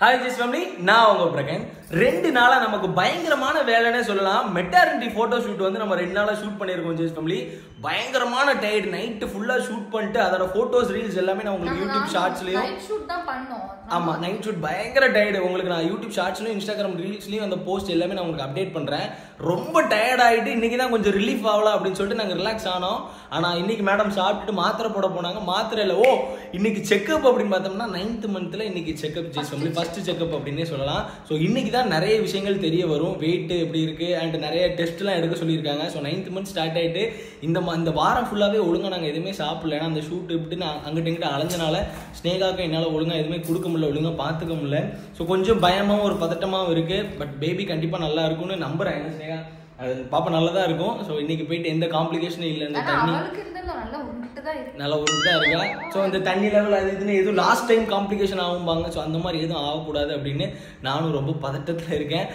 Hi ஜிஸ் family நான் உங்க பிரகன் ரெண்டு நாளா நமக்கு பயங்கரமான வேலைன்னே சொல்லலாம். மெட்டாரிட்டி போட்டோ ஷூட் வந்து நம்ம ரெண்டு நாளா ஷூட் பண்ணியிருக்கோம் ஜிஸ் ஃபேமிலி பயங்கரமான டயர்ட் நைட்டு ஃபுல்லா ஷூட் பண்ணிட்டு அதோட போட்டோஸ் ரீல்ஸ் எல்லாமே நான் உங்களுக்கு யூடியூப் ஷார்ட்ஸ்லயும் ஷூட் தான் பண்ணோம். ஆமா நைட் ஷூட் பயங்கர டயர்டு உங்களுக்கு நான் யூடியூப் ஷார்ட்ஸ்லயும் இன்ஸ்டாகிராம் ரீல்ஸ்லயும் அந்த போஸ்ட் எல்லாமே நான் உங்களுக்கு அப்டேட் பண்றேன். ரொம்ப டயர்ட் ஆயிட்டு இன்னைக்கு தான் கொஞ்சம் ரிலீஃப் ஆகலாம் அப்படின்னு சொல்லிட்டு நாங்க ரிலாக்ஸ் ஆனோம். ஆனா இன்னைக்கு மேடம் சாப்பிட்டுட்டு மாத்திரை போட போனாங்க. மாத்திரை இல்ல ஓ இன்னைக்கு செக்அப் அப்படின்னு பார்த்தோம்னா நைன்த் மந்த்ல இன்னைக்கு checkup Jess family first checkup அப்படின்னே சொல்லலாம். ஸோ இன்னைக்கு தான் நிறைய விஷயங்கள் தெரிய வரும். வெயிட் எப்படி இருக்கு? அண்ட் நிறைய டெஸ்ட்லாம் எடுக்க சொல்லியிருக்காங்க. ஸோ நைன்த் மந்த் ஸ்டார்ட் ஆயிட்டு இந்த இந்த வாரம் ஃபுல்லாவே ஒழுங்கா நாங்கள் எதுவுமே சாப்பிடல. ஏன்னா அந்த ஷூட் இப்படி நான் அங்கிட்ட இங்கிட்ட அலைஞ்சனால ஸ்னேகாக்கு என்னால் ஒழுங்கா எதுவுமே கொடுக்க முடியல ஒழுங்கா பார்த்துக்க முடியல. ஸோ கொஞ்சம் பயமாவும் ஒரு பதட்டமாவும் இருக்கு. பட் பேபி கண்டிப்பா நல்லா இருக்கும்னு நம்புறேன். ஏன்னா ஸ்னேகா அது பாப்பா நல்லா தான் இருக்கும். ஸோ இன்னைக்கு போயிட்டு எந்த காம்ப்ளிகேஷனும் இல்லை இந்த தண்ணி நல்லா தான் ஒரு இதாக இருக்கா? ஸோ இந்த தண்ணி லெவல் அது இதுன்னு எதுவும் லாஸ்ட் டைம் காம்ப்ளிகேஷன் ஆகும்பாங்க. ஸோ அந்த மாதிரி எதுவும் ஆகக்கூடாது அப்படின்னு நானும் ரொம்ப பதட்டத்தில் இருக்கேன்.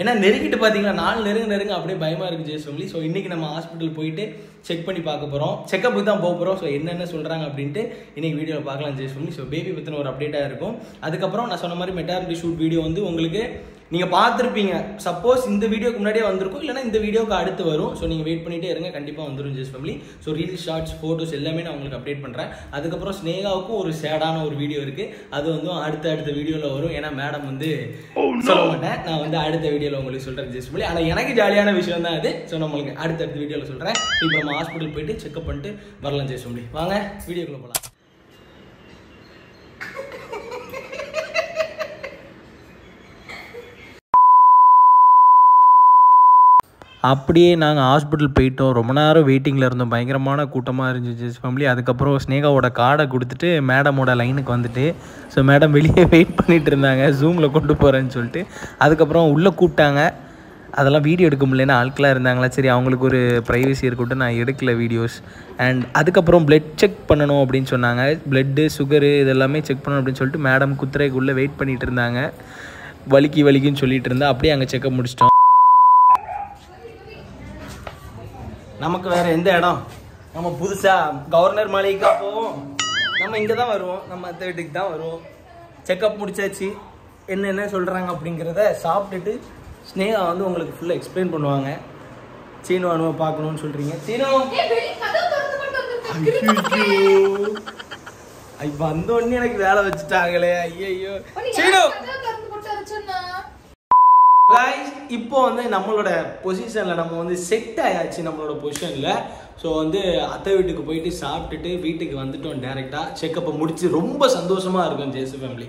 ஏன்னா நெருங்கிட்டு பார்த்தீங்கன்னா நாலு நெருங்க நெருங்க அப்படியே பயமாக இருக்கு ஜெயஸ் ஸோ இன்றைக்கி நம்ம ஹாஸ்பிட்டல் போயிட்டு செக் பண்ணி பார்க்க போகிறோம் செக்கப் தான் போக போகிறோம் ஸோ என்னென்ன சொல்கிறாங்க அப்படின்ட்டு இன்றைக்கி வீடியோவில் பார்க்கலாம் ஜெயஸ் சொல்லி ஸோ பேபி பற்றின ஒரு அப்டேட்டாக இருக்கும். அதுக்கப்புறம் நான் சொன்ன மாதிரி மெட்டாரிட்டி ஷூட் வீடியோ வந்து உங்களுக்கு நீங்க பார்த்துருப்பீங்க. சப்போஸ் இந்த வீடியோக்கு முன்னாடியே வந்திருக்கும் இல்லைன்னா இந்த வீடியோக்கு அடுத்து வரும். ஸோ நீங்க வெயிட் பண்ணிட்டே இருங்க. கண்டிப்பா வந்துரும் ஜெஸ் family so reel shorts photos எல்லாமே நான் உங்களுக்கு அப்டேட் பண்றேன். அதுக்கப்புறம் ஸ்னேகாவுக்கும் ஒரு சேடான ஒரு வீடியோ இருக்கு. அது வந்து அடுத்த அடுத்த வீடியோல வரும். ஏன்னா மேடம் வந்து சொல்ல மாட்டேன். நான் வந்து அடுத்த வீடியோல உங்களுக்கு சொல்றேன் ஜெஸ் ஃபேமிலி ஆனா எனக்கு ஜாலியான விஷயம் தான் அது. ஸோ நம்மளுக்கு அடுத்த அடுத்த வீடியோல சொல்றேன். இப்போ நம்ம ஹாஸ்பிட்டல் போயிட்டு செக்அப் பண்ணிட்டு வரலாம் ஜெஸ் ஃபேமிலி வாங்க வீடியோக்குள்ள போகலாம் அப்படியே நாங்கள் ஹாஸ்பிட்டல் போயிட்டோம். ரொம்ப நேரம் வெயிட்டிங்கில் இருந்தோம். பயங்கரமான கூட்டமாக இருந்துச்சு ஃபேமிலி அதுக்கப்புறம் ஸ்னேகாவோட கார்டை கொடுத்துட்டு மேடமோட லைனுக்கு வந்துட்டு ஸோ மேடம் வெளியே வெயிட் பண்ணிகிட்டு இருந்தாங்க. ஜூமில் கொண்டு போகிறேன்னு சொல்லிட்டு அதுக்கப்புறம் உள்ளே கூப்பிட்டாங்க. அதெல்லாம் வீடியோ எடுக்க முடியலன்னு ஆட்களாக இருந்தாங்களா? சரி அவங்களுக்கு ஒரு ப்ரைவசி இருக்கட்டும். நான் எடுக்கல வீடியோஸ் அண்ட் அதுக்கப்புறம் பிளட் செக் பண்ணணும் அப்படின்னு சொன்னாங்க. பிளட்டு சுகரு இதெல்லாமே செக் பண்ணணும் அப்படின்னு சொல்லிட்டு மேடம் குத்துறைக்குள்ளே வெயிட் பண்ணிகிட்டு இருந்தாங்க. வலிக்கு வலிக்குன்னு சொல்லிட்டு இருந்தா அப்படியே அங்கே செக்கப் முடிச்சிட்டோம். நமக்கு வேற எந்த இடம்? நம்ம புதுசா கவர்னர் மாளிகைக்கா போவோம். நம்ம இங்க தான் வருவோம். நம்ம அத்தை வீட்டுக்கு தான் வருவோம். செக்கப் முடிச்சாச்சு. என்னென்ன சொல்றாங்க அப்படிங்கிறத சாப்பிட்டுட்டு ஸ்னேகா வந்து உங்களுக்கு ஃபுல்லாக எக்ஸ்பிளைன் பண்ணுவாங்க. சீனு அனுவை பார்க்கணும்னு சொல்றீங்க. சீனு. ஐயோ! வந்த உடனே எனக்கு வேலை வச்சுட்டாங்களே. ஐயோ சீனு! Guys, இப்போ வந்து நம்மளோட பொசிஷனில் நம்ம வந்து செட் ஆயாச்சு நம்மளோட பொசிஷனில் ஸோ வந்து அத்தை வீட்டுக்கு போயிட்டு சாப்பிட்டுட்டு வீட்டுக்கு வந்துட்டோம் டேரெக்டாக செக்கப்பை முடிச்சு ரொம்ப சந்தோஷமாக இருக்கும் ஜேசு ஃபேமிலி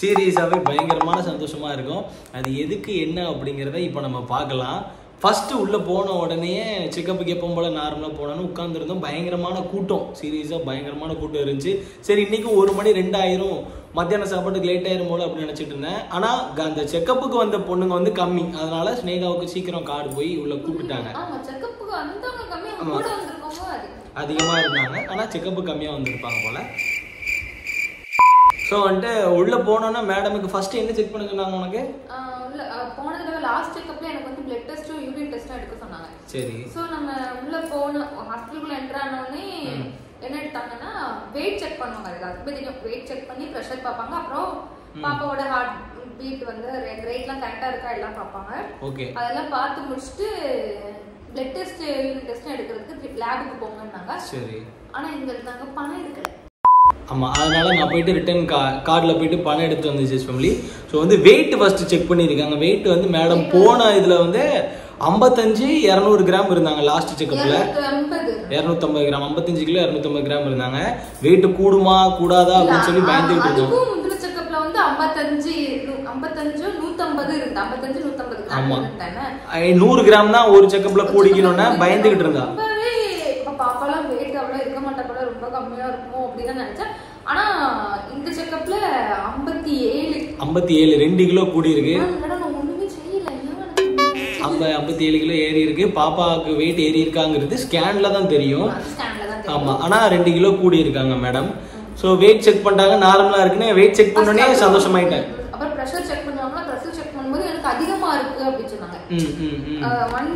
சீரியஸாகவே பயங்கரமான சந்தோஷமாக இருக்கும். அது எதுக்கு என்ன அப்படிங்கிறத இப்போ நம்ம பார்க்கலாம். ஃபஸ்ட்டு உள்ளே போன உடனே செக்கப்புக்கு எப்போ போல் நார்மலாக போனோன்னு உட்காந்துருந்தோம் பயங்கரமான கூட்டம். சீரியஸாக பயங்கரமான கூட்டம் இருந்துச்சு. சரி இன்றைக்கும் ஒரு மணி ரெண்டாயிரம். மத்தியான சாப்பாட்டுக்கு லேட் ஆயிரும் போல அப்படின்னு நினச்சிட்டு இருந்தேன். ஆனால் அந்த செக்கப்புக்கு வந்த பொண்ணுங்க வந்து கம்மி. அதனால ஸ்னேகாவுக்கு சீக்கிரம் கார்டு போய் உள்ள கூப்பிட்டாங்க. அதிகமாக இருந்தாங்க. ஆனால் செக்கப்பு கம்மியாக வந்திருப்பாங்க போல. ஸோ வந்துட்டு உள்ளே போனோன்னா மேடமுக்கு ஃபர்ஸ்ட் என்ன செக் பண்ண சொன்னாங்க உனக்கு? போன தடவை last check-upல எனக்கு வந்து blood test-உம் urine test-உம் எடுக்க சொன்னாங்க. சரி. So, நம்ம உள்ள போன ஆன உடனே என்ன எடுத்தாங்கன்னா வெயிட் செக் பண்ணுவாங்க எல்லாத்துக்குமே தெரியும். வெயிட் செக் பண்ணி ப்ரெஷர் பார்ப்பாங்க. அப்புறம் பாப்பாவோட ஹார்ட் பீட் வந்து ரேட்லாம் கரெக்டாக இருக்கா எல்லாம் பார்ப்பாங்க. ஓகே. அதெல்லாம் பார்த்து முடிச்சுட்டு பிளட் டெஸ்ட் யூரின் டெஸ்ட் எடுக்கிறதுக்கு லேபுக்கு போங்கன்னாங்க. சரி. ஆனா இங்க நாங்க பணம் எடுக்கல. ஆமாம் அதனால நான் போயிட்டு ரிட்டர்ன் கா கார்டில் போயிட்டு பணம் எடுத்து வந்துச்சு ஃபேமிலி ஸோ வந்து வெயிட் ஃபர்ஸ்ட் செக் பண்ணியிருக்காங்க. வெயிட் வந்து மேடம் போன இதில் வந்து ஐம்பத்தஞ்சு இரநூறு கிராம் இருந்தாங்க லாஸ்ட் செக்கப்பில் இரநூத்தம்பது கிராம் ஐம்பத்தஞ்சு கிலோ இரநூத்தம்பது கிராம் இருந்தாங்க. வெயிட் கூடுமா கூடாதா அப்படின்னு சொல்லி பயந்துகிட்டு இருந்தோம் நூறு கிராம் தான் ஒரு செக்கப்ல கூடிக்கணும்னா பயந்துகிட்டு இருந்தா. பாப்பாலாம் வெயிட் அவ்வளவு இருக்க மாட்டா போல ரொம்ப கம்மியா இருக்குமோ அப்படின்னு நினைச்சேன். ஆனா இந்த செக்கப்ல ஐம்பத்தி ஏழு ஐம்பத்தி ஏழு ரெண்டு கிலோ கூடி இருக்கு எனக்கு ஐம்ப ஐம்பத்தி ஏழு கிலோ ஏறி இருக்கு. பாப்பாவுக்கு வெயிட் ஏறி இருக்காங்கிறது ஸ்கேன்ல தான் தெரியும். ஸ்டாண்ட்ல தான் தெரியும். ஆமா. ஆனா ரெண்டு கிலோ கூடி இருக்காங்க மேடம் ஸோ வெயிட் செக் பண்ணிட்டாங்க. நார்மலா இருக்குன்னு வெயிட் செக் பண்ணோடனே சந்தோஷமாயிட்டேன் அப்புறம் ப்ரெஷர் செக் பண்ணுவாங்களா ப்ரெஷர் செக் பண்ணும்போது எனக்கு அதிகமா இருக்கு அப்படின்னு சொன்னாங்க. ஒன்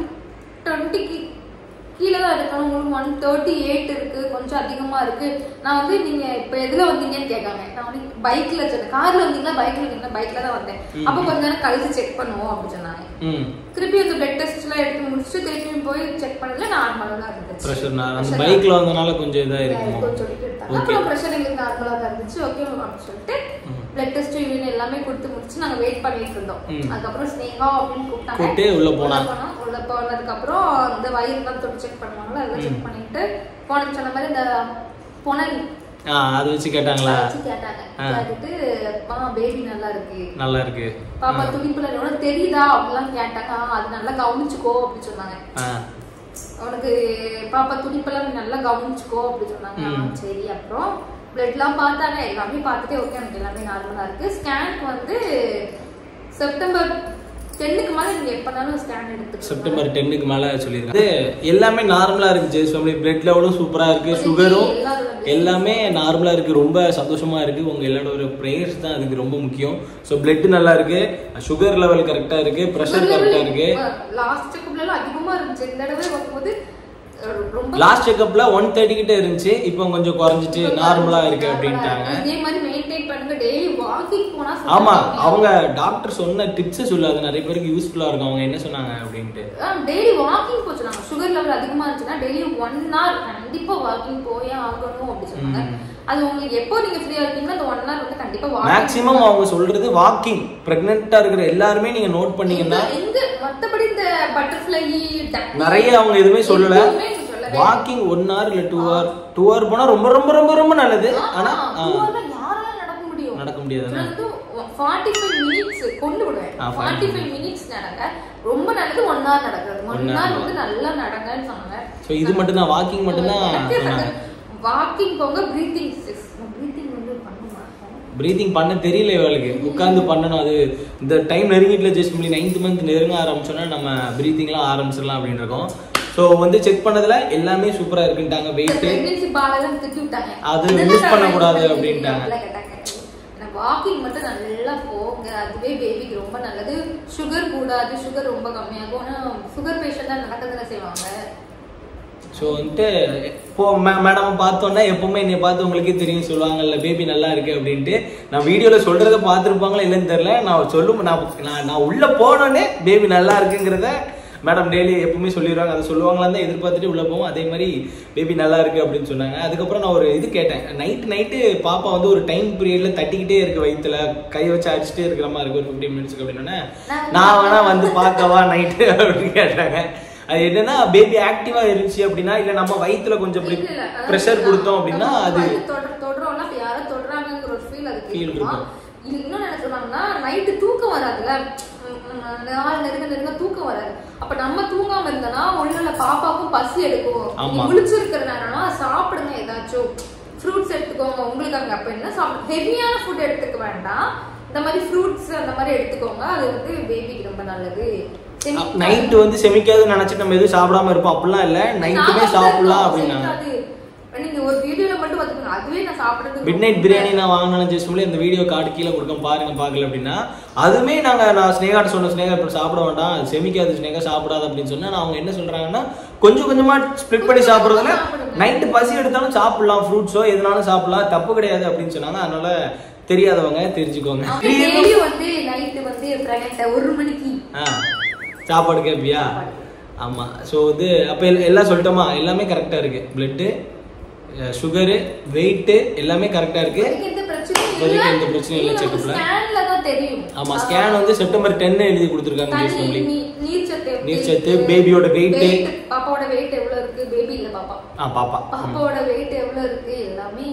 டுவெண்ட்டிக்கு கீழே தான் இருக்கணும் உங்களுக்கு ஒன் தேர்ட்டி எயிட் இருக்கு. கொஞ்சம் அதிகமா இருக்கு. நான் வந்து நீங்க இப்ப எதுல வந்தீங்கன்னு கேட்காங்க நான் வந்து பைக்ல சொன்னேன் கார்ல வந்தீங்களா? பைக்ல வந்தீங்களா? பைக்ல தான் வந்தேன். அப்ப கொஞ்ச நேரம் கழிச்சு செக் பண்ணுவோம் அப்படின்னு சொன்னாங்க. திருப்பி அந்த பிளட் டெஸ்ட் எல்லாம் எடுத்து முடிச்சுட்டு திருப்பி போய் செக் பண்ணதுல நார்மலா தான் இருந்துச்சு. ப்ரெஷர் நான் அந்த பைக்ல வந்தனால கொஞ்சம் இதா சொல்லிட்டு எடுத்தாங்க. ஓகே அப்புறம் ப்ரெஷர் எங்களுக்கு நார்மலா தான் இருந்துச்சு. ஓகே அப்படின்னு சொல்லிட்டு பிளட் டெஸ்ட் யூரின் எல்லாமே கொடுத்து முடிச்சு நாங்க வெயிட் பண்ணிட்டு இருந்தோம். அதுக்கப்புறம் ஸ்னேகா அப்படின்னு கூப்பிட்டாங்க. கூப்பிட்டு உள்ள போனா. உள்ள போனதுக்கு அப்புறம் இந்த வயிறுலாம் தொட்டு செக் பண்ணுவாங்கல்ல அதெல்லாம் செக் பண்ணிட்டு போன சொன்ன மாதிரி இந்த புனல் அது வச்சு கேட்டாங்களா. கேட்டுட்டு பா பேபி நல்லா இருக்கு. நல்லா இருக்கு. பாப்பா துடிப்புல உனக்கு தெரியுதா? அப்படிலாம் கேட்டாங்க. "ஆ, அது நல்லா கவனிச்சுக்கோ அப்படின்னு சொன்னாங்க. ஆ. அவனுக்கு பாப்பா துடிப்பெல்லாம் நீ நல்லா கவனிச்சுக்கோ அப்படி சொன்னாங்க. ம். சரி அப்புறம் பிளட்லாம் பார்த்தாங்க. எல்லாமே பார்த்துட்டே ஓகே எனக்கு எல்லாமே நார்மலா இருக்கு. ஸ்கேனுக்கு வந்து செப்டம்பர் டென்னுக்கு மேல எப்பனாலும் ஸ்கேன் எடுத்துக்கலாம் செப்டம்பர் டென்னுக்கு மேல சொல்லியிருக்காங்க. எல்லாமே நார்மலா இருக்கு ஜெய்ஸ் ஃபேமிலி பிளட் லெவலும் சூப்பரா இருக்கு. சுகரும் எல்லாமே நார்மலாக இருக்குது ரொம்ப சந்தோஷமாக இருக்குது உங்கள் எல்லாரோட ப்ரேயர்ஸ் தான் அதுக்கு ரொம்ப முக்கியம். ஸோ பிளட் நல்லா இருக்கு. சுகர் லெவல் கரெக்டாக இருக்கு. ப்ரெஷர் கரெக்டாக இருக்கு. லாஸ்ட் செக்கப்ல ஒன் தேர்ட்டி கிட்ட இருந்துச்சு. இப்போ கொஞ்சம் குறைஞ்சிட்டு நார்மலா இருக்கு அப்படின்ட்டாங்க. ஆமா. அவங்க டாக்டர் சொன்ன டிப்ஸ் சொல்லாது. நிறைய பேருக்கு யூஸ்ஃபுல்லா இருக்கும். அவங்க என்ன சொன்னாங்க அப்படின்ட்டு. டெய்லி வாக்கிங் போச்சு நாங்க சுகர் லெவல் அதிகமா இருந்துச்சுன்னா டெய்லி ஒன் hour கண்டிப்பா வாக்கிங் போயே ஆகணும் அப்படி சொன்னாங்க. அது உங்களுக்கு எப்போ நீங்க ஃப்ரீயா இருக்கீங்களோ அந்த ஒன் hour வந்து கண்டிப்பா மேக்ஸிமம் அவங்க சொல்றது வாக்கிங் பிரெக்னெண்டா இருக்கிற எல்லாருமே நீங்க நோட் பண்ணீங்கன்னா இந்த பட்டர்ஃப்ளை நிறைய அவங்க எதுவுமே சொல்லல. வாக்கிங் ஒன் hour இல்ல டூ hour. டூ hour போனா ரொம்ப ரொம்ப ரொம்ப ரொம்ப நல்லது. ஆனா நடக்க முடியும்? நடக்க முடியாது ஃபார்ட்டி ஃபைவ் மினிட்ஸ் கொண்டு விடுவேன். ஃபார்ட்டி ஃபைவ் மினிட்ஸ் நடக்க ரொம்ப நல்லது ஒன் hour நடக்கிறது ஒன் வந்து நல்லா நடங்கன்னு சொன்னாங்க. ஸோ இது மட்டும் தான் வாக்கிங் மட்டும் தான் வாக்கிங் போங்க பிரீத்திங் பிரீத்திங் வந்து ப்ரீதிங் பண்ண தெரியல இவளுக்கு. உட்காந்து பண்ணணும். அது இந்த டைம் நெருங்கிட்டுல ஜஸ்ட் பண்ணி நைன்த் மந்த் நெருங்க ஆரம்பிச்சோன்னா நம்ம ப்ரீத்திங்லாம் ஆரம்பிச்சிடலாம் அப்படின்னு இருக்கோம். ஸோ வந்து செக் பண்ணதுல எல்லாமே சூப்பரா இருக்குன்ட்டாங்க. வெயிட் அது நான் பண்ணக்கூடாது அப்படின்ட்டாங்க. வாக்கிங் மட்டும் நல்லா போங்க. அதுவே பேபிக்கு ரொம்ப நல்லது. சுகர் கூடாது. சுகர் ரொம்ப கம்மியாகும். ஆனா சுகர் பேஷண்ட் தான் நடக்கதானே செய்வாங்க. ஸோ வந்துட்டு இப்போ மேடம் பார்த்தோன்னா எப்பவுமே என்னை பார்த்து உங்களுக்கே தெரியும் சொல்லுவாங்கல்ல பேபி நல்லா இருக்கு அப்படின்ட்டு. நான் வீடியோவில் சொல்றத பார்த்துருப்பாங்களா இல்லைன்னு தெரியல. நான் சொல்லும் நான் நான் நான் உள்ள போனோடனே பேபி நல்லா இருக்குங்கிறத மேடம் டெய்லி எப்பவுமே சொல்லிடுவாங்க. அதை சொல்லுவாங்களான்னு தான் எதிர்பார்த்துட்டு உள்ள போவோம். அதே மாதிரி பேபி நல்லா இருக்கு அப்படின்னு சொன்னாங்க. அதுக்கப்புறம் நான் ஒரு இது கேட்டேன். நைட் நைட்டு பாப்பா வந்து ஒரு டைம் பீரியட்ல தட்டிக்கிட்டே இருக்கு வயிற்றுல கை வச்சு அடிச்சுட்டே இருக்கிற மாதிரி இருக்கு. ஒரு ஃபிஃப்டீன் மினிட்ஸ்க்கு அப்படின்னோடனே நான் வேணா வந்து பார்க்கவா நைட்டு அப்படின்னு கேட்டாங்க. அது என்னன்னா பேபி ஆக்டிவா இருந்துச்சு அப்படின்னா இல்ல நம்ம வயித்துல கொஞ்சம் ப்ரெஷர் கொடுத்தோம் அப்படின்னா அது அப்ப யாரோ தொடுறாங்கங்கிற ஒரு feel அதுக்கு இருக்குமா? இன்னும் என்ன சொல்றாங்கன்னா, night தூக்கம் வராதுல்ல. நாள் நெருங்க நெருங்க தூக்கம் வராது. அப்ப நம்ம தூங்காம இருந்தோம்னா உள்ள உள்ள பாப்பாவுக்கும் பசி எடுக்கும். ஆமா. நீங்க முழிச்சிருக்கிற நேரம்னா சாப்பிடுங்க ஏதாச்சும். ஃப்ரூட்ஸ் எடுத்துக்கோங்க. உங்களுக்கு அங்க அப்ப என்ன சாப்பிடு ஹெவியான ஃபுட் எடுத்துக்க வேண்டாம். இந்த மாதிரி ஃப்ரூட்ஸ் அந்த மாதிரி எடுத்துக்கோங்க. அது வந்து பேபிக்கு ரொம்ப நல்லது. செமி- நைட் வந்து செமிக்காதுன்னு நினைச்சிட்டு நம்ம எதுவும் சாப்பிடாம இருப்போம். அப்படிலாம் இல்ல. நைட்டுமே சாப்பிடலாம் அப்படின்னாங்க மிட் நைட் பிரியாணி நான் வாங்கினேன் ஜஸ்ட் இந்த வீடியோ கார்டு கீழே கொடுக்க பாருங்க பார்க்கல அப்படின்னா. அதுவுமே நாங்க நான் ஸ்னேகாட்ட சொன்ன ஸ்னேகா இப்போ சாப்பிட வேண்டாம். அது செமிக்காது ஸ்னேகா சாப்பிடாது அப்படின்னு சொன்னா நான் அவங்க என்ன சொல்றாங்கன்னா கொஞ்சம் கொஞ்சமா ஸ்ப்ளிட் பண்ணி சாப்பிடுறதுல நைட்டு பசி எடுத்தாலும் சாப்பிடலாம். ஃப்ரூட்ஸோ எதுனாலும் சாப்பிடலாம். தப்பு கிடையாது அப்படின்னு சொன்னாங்க. அதனால தெரியாதவங்க தெரிஞ்சுக்கோங்க. வந்து நைட்டு வந்து பிரெக்னென்ட் ஒரு மணிக்கு ஆ. சாப்பாடு கேட்பியா ஆமா. ஸோ வந்து அப்போ எல்லாம் சொல்லிட்டோமா? எல்லாமே கரெக்டா இருக்கு. பிளட்டு சுகரு வெயிட்டு எல்லாமே கரெக்டா இருக்கு. எனக்கு எந்த பிரச்சனையும் இப்போதைக்கு எந்த பிரச்சனையும் இல்லை இல்ல செக்கப்ல ஸ்கேன்ல தான் தெரியும். ஆமா ஸ்கேன் வந்து செப்டம்பர் டென் எழுதி கொடுத்துருக்காங்க நீர்ச்சத்து எப்படி நீர்ச்சத்து, வெயிட் எவ்வளவு இருக்கு? பேபி இல்ல பாப்பா. ஆ பாப்பா. பாப்பாவோட வெயிட் எவ்வளவு இருக்கு? எல்லாமே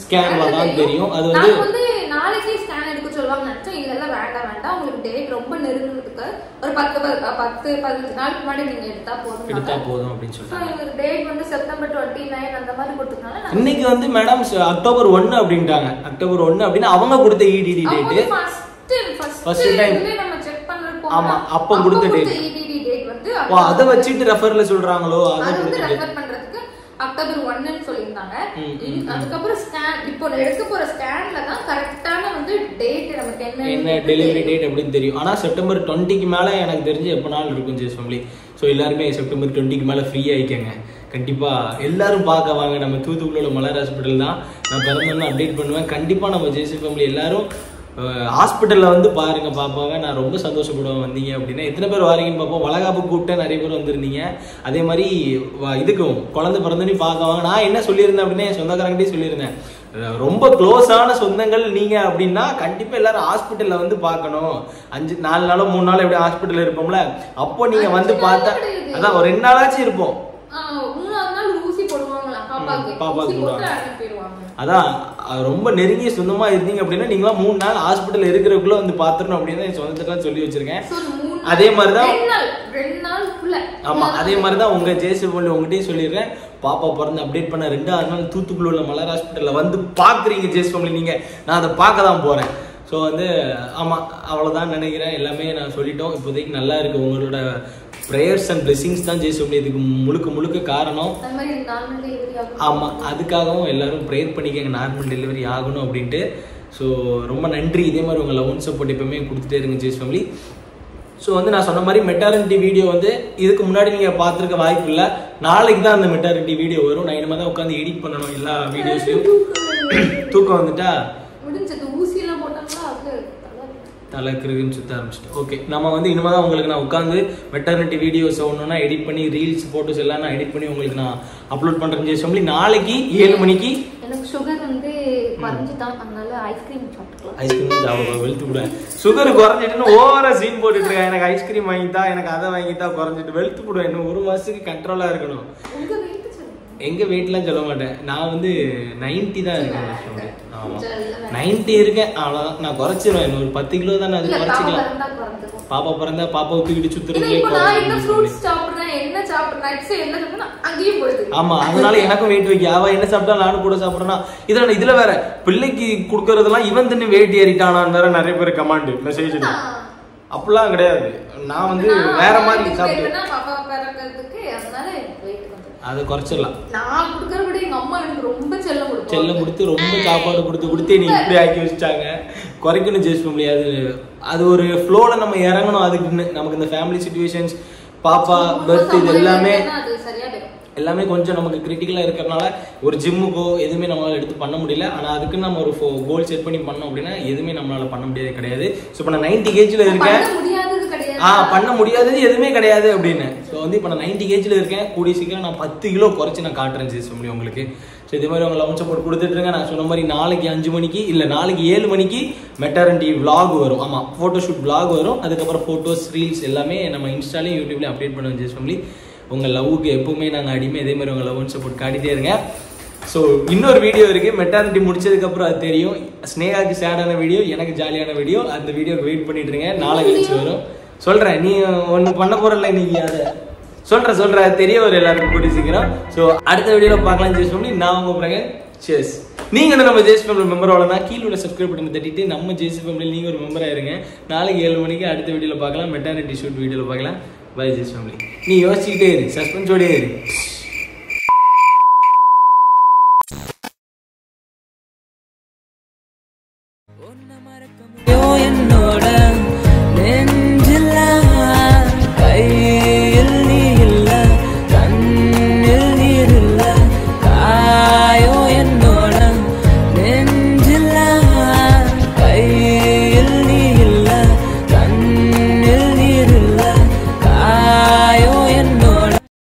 Scanல தான் தெரியும். அது வந்து- வந்து நாளைக்கே ஸ்கேன் எடுக்க சொல்லுவாங்க நினைச்சோம் இதெல்லாம் வேண்டாம் வேண்டாம். உங்களுக்கு டேட் ரொம்ப நெருங்குறதுக்கு ஒரு பத்து பத்து பதினஞ்சு நாளுக்கு முன்னாடி நீங்க எடுத்தா போதும் எடுத்தா போதும் அப்படின்னு சொல்லிட்டாங்க டேட் வந்து செப்டம்பர் டுவெண்ட்டி நைன் அந்த மாதிரி கொடுத்ததுனால நாங்க- இன்னைக்கு வந்து மேடம் அக்டோபர் ஒன்னு அப்படின்ட்டாங்க அக்டோபர் ஒன்னு அப்படின்னு அவங்க கொடுத்த இடிடி first First time. இதுலயே நம்ம check பண்றப்போ ஆமா, அப்ப கொடுத்த date. ஓ அதை வச்சுட்டு ரெஃபர்ல சொல்றாங்களோ அது வந்து refer பண்றதுக்கு அக்டோபர் ஒன்னு சொல்லியிருந்தாங்க. அதுக்கப்புறம் ஸ்கேன் இப்போ எடுக்க போற ஸ்கேன்ல தான் கரெக்டான வந்து டேட் நமக்கு என்ன என்ன டெலிவரி டேட் அப்படின்னு தெரியும். ஆனால் செப்டம்பர் டுவெண்ட்டிக்கு மேலே எனக்கு தெரிஞ்சு எப்போ நாள் இருக்கும் ஜெஸ் ஃபேமிலி ஸோ எல்லாருமே செப்டம்பர் டுவெண்ட்டிக்கு மேலே ஃப்ரீ ஆகிக்கங்க கண்டிப்பாக எல்லாரும் பார்க்க வாங்க. நம்ம தூத்துக்குடியில் உள்ள மலர் ஹாஸ்பிட்டல் தான். நான் பிறந்தோன்னு அப்டேட் பண்ணுவேன். கண்டிப்பாக நம்ம ஜேசி ஃபேமிலி எல்லாரும் ஹாஸ்பிட்டலில் வந்து பாருங்க பாப்பாவை நான் ரொம்ப சந்தோஷப்படுவேன் வந்தீங்க அப்படின்னா. எத்தனை பேர் வாரீங்கன்னு பார்ப்போம் வளகாப்பு கூப்பிட்டு நிறைய பேர் வந்திருந்தீங்க. அதே மாதிரி இதுக்கும் குழந்தை பிறந்தோன்னே பார்க்க வாங்க. நான் என்ன சொல்லியிருந்தேன் அப்படின்னா என் சொந்தக்காரங்கிட்டே சொல்லியிருந்தேன். ரொம்ப க்ளோஸான சொந்தங்கள் நீங்க அப்படின்னா கண்டிப்பா எல்லாரும் ஹாஸ்பிட்டல்ல வந்து பார்க்கணும். அஞ்சு நாலு நாளோ மூணு நாளோ எப்படி ஹாஸ்பிட்டல்ல இருப்போம்ல? அப்போ நீங்க வந்து பார்த்தா. அதான் ஒரு ரெண்டு நாளாச்சும் இருப்போம் ஆஹ் மூணாவது நாள் ஒரு ஊசி போட்டு போடுவாங்க. அதான் ரொம்ப நெருங்கிய சொந்தமா இருந்தீங்க அப்படின்னா நீங்களாம் மூணு நாள் ஹாஸ்பிட்டல் இருக்கிறதுக்குள்ள வந்து பாத்துறணும் அப்படின்னு என் சொந்தத்துக்குலாம் சொல்லி வச்சிருக்கேன். அதே மாதிரிதான் ரெண்டு நாள் ரெண்டு நாளுக்குள்ள. ஆமா அதே மாதிரி தான் உங்க ஜேசி பண்ணி உங்ககிட்டயும் சொல்லிடுறேன் பாப்பா பிறந்து அப்டேட் பண்ண ரெண்டாவது நாள் தூத்துக்குள்ள உள்ள மலர் ஹாஸ்பிட்டல்ல வந்து பாக்குறீங்க ஜேஸ் ஃபேமிலி நீங்க. நான் அதை பார்க்க தான் போறேன். ஸோ வந்து ஆமா அவ்வளவுதான் நினைக்கிறேன். எல்லாமே நான் சொல்லிட்டோம். இப்போதைக்கு நல்லா இருக்கு. உங்களோட ப்ரேயர்ஸ் அண்ட் பிளெஸிங்ஸ் தான் ஜேஸ் ஃபேமிலி இதுக்கு முழுக்க முழுக்க காரணம். அந்த மாதிரி நார்மல் டெலிவரி ஆகும். ஆமா அதுக்காகவும் எல்லாரும் ப்ரேயர் பண்ணிக்கங்க நார்மல் டெலிவரி ஆகணும் அப்படின்ட்டு. ஸோ ரொம்ப நன்றி. இதே மாதிரி உங்க லவ் சப்போர்ட் எப்பவுமே கொடுத்துட்டே இருங்க ஜேஸ் ஃபேமிலி ஸோ வந்து நான் சொன்ன மாதிரி மெட்டாரிட்டி வீடியோ வந்து இதுக்கு முன்னாடி நீங்கள் பார்த்துருக்க வாய்ப்பு இல்லை. நாளைக்கு தான் அந்த மெட்டாரிட்டி வீடியோ வரும். நான் இனிமேல் தான் உட்காந்து எடிட் பண்ணணும் எல்லா வீடியோஸையும் தூக்கம் வந்துட்டா முடிஞ்சது ஊசி எல்லாம் போட்டாங்களா அது தலை கிருகுன்னு சுத்த ஆரம்பிச்சிட்டு ஓகே நம்ம வந்து இனிமேல் தான் உங்களுக்கு நான் உட்காந்து மெட்டர்னிட்டி வீடியோஸ் ஒன்றுனா எடிட் பண்ணி ரீல்ஸ் ஃபோட்டோஸ் எல்லாம் நான் எடிட் பண்ணி உங்களுக்கு நான் அப்லோட் பண்ணுறேன் சொல்லி நாளைக்கு ஏழு மணிக்கு எனக்கு சுகர் வந்து அதனால ஐஸ்கிரீம் சாப்பிட்டுக்கலாம். ஐஸ்கிரீம் சாப்பிட வெளுத்து விடுவேன் சுகர் குறைஞ்சிட்டுன்னு ஓவரா சீன் போட்டுட்டு இருக்கேன் எனக்கு ஐஸ்கிரீம் வாங்கித்தா எனக்கு அதை வாங்கித்தா குறைஞ்சிட்டு. வெளுத்து விடுவேன் இன்னும் ஒரு மாசத்துக்கு கண்ட்ரோலா இருக்கணும். உங்க வெயிட் சொல்லுங்க எங்க வெயிட்லாம் சொல்ல மாட்டேன். நான் வந்து 90 தான் இருக்கேன் actually. ஆமா. சரி. 90 இருக்கேன் அவ்வளவுதான் நான் குறைச்சிருவேன் ஒரு பத்து கிலோ தான் அது குறைச்சிக்கலாம். பாப்பா பிறந்தா பாப்பாவை தூக்கிட்டு போயிடுது ஆமா அதனால எனக்கும் வெயிட் வைக்க. அவ என்ன சாப்பிட்டா நானும் கூட சாப்பிடுறேன்னா. இதுல இதுல வேற பிள்ளைக்கு கொடுக்கறதெல்லாம் இவன் தின்னு வெயிட் ஏறிட்டானான்னு வேற நிறைய பேர் கமாண்ட் மெசேஜ் அப்படிலாம் கிடையாது. நான் வந்து வேற மாதிரி இதுக்கு சாப்பிட்டு என்னன்னா பாப்பா பிறக்கிறதுக்கு அதனால வெயிட் வந்து அதை குறைச்சிடலாம். நான் கொடுக்கறத விட எங்க அம்மா எனக்கு ரொம்ப செல்லம் கொடுப்பாங்க. செல்லம் கொடுத்து ரொம்ப சாப்பாடு கொடுத்து கொடுத்து நீ இப்படி ஆக்கி வச்சுட்டாங்க. குறைக்கணும் ஜெயிச்சு முடியாது. அது ஒரு ஃப்ளோல நம்ம இறங்கணும். அதுக்குன்னு நமக்கு இந்த ஃபேமிலி சுச்சுவேஷன்ஸ் பாப்பா பர்த் இது எல்லாமே எல்லாமே கொஞ்சம் நமக்கு கிரிட்டிக்கலாக இருக்கிறனால ஒரு ஜிம்முக்கோ எதுவுமே நம்மளால எடுத்து பண்ண முடியல. ஆனால் அதுக்கு நம்ம ஒரு கோல் செட் பண்ணி பண்ணோம் அப்படின்னா எதுவுமே நம்மளால பண்ண முடியாது கிடையாது. ஸோ இப்போ நான் நைன்டி கேஜில் இருக்கேன். ஆ பண்ண முடியாதது எதுவுமே கிடையாது அப்படின்னு. ஸோ வந்து இப்போ நான் நைன்டி கேஜில் இருக்கேன். கூடிய சீக்கிரம் நான் பத்து கிலோ குறைச்சி நான் காட்டுறேன் ஜெயிச்ச முடியும் உங்களுக்கு. ஸோ இதே மாதிரி உங்களை லவ் சப்போர்ட் கொடுத்துட்ருங்க நான் சொன்ன மாதிரி நாளைக்கு அஞ்சு மணிக்கு இல்லை நாளைக்கு ஏழு மணிக்கு மெட்டரண்டி விலாக் வரும். ஆமாம் ஃபோட்டோஷூட் விலாக் வரும். அதுக்கப்புறம் ஃபோட்டோஸ் ரீல்ஸ் எல்லாமே நம்ம இன்ஸ்டாலையும் யூடியூப்லையும் அப்டேட் பண்ணுவோம் ஜெயிச்ச ஃபேமிலி உங்கள் லவ்வுக்கு எப்பவுமே நாங்கள் அடிமை. இதே மாதிரி உங்கள் லவ் சப்போர்ட் காட்டிட்டே இருங்க. ஸோ இன்னொரு வீடியோ இருக்குது மெட்டாரிட்டி முடிச்சதுக்கப்புறம் அது தெரியும். ஸ்னேகாக்கு சேடான வீடியோ எனக்கு ஜாலியான வீடியோ அந்த வீடியோக்கு வெயிட் பண்ணிட்டுருங்க நாளை கழிச்சு வரும். சொல்கிறேன் நீ ஒன்று பண்ண போகிறல இன்னைக்கு அதை. சொல்கிற சொல்கிற தெரிய ஒரு எல்லாருக்கும் கூட்டி சீக்கிரம். ஸோ அடுத்த வீடியோவில் பார்க்கலாம் ஜெய்ஸ் பண்ணி நான் உங்கள் பிறகு சேஸ் நீங்கள் நம்ம ஜேஸ் ஃபேமிலி மெம்பர் ஆகலனா கீழே உள்ள சப்ஸ்கிரைப் பண்ணி தட்டிட்டு நம்ம ஜேஸ் ஃபேமிலி நீங்கள் ஒரு மெம்பர் ஆயிருங்க நாளைக்கு ஏழு மணிக்கு அடுத்த வீடியோவில் பார்க்கலாம். மெட்டானிட்டி ஷூட் வீடியோவில் பார்க்கலாம். பை ஜேஸ் ஃபேமிலி நீ யோசிச்சுக்கிட்டே இரு. சஸ்பென்ஸோடே இரு.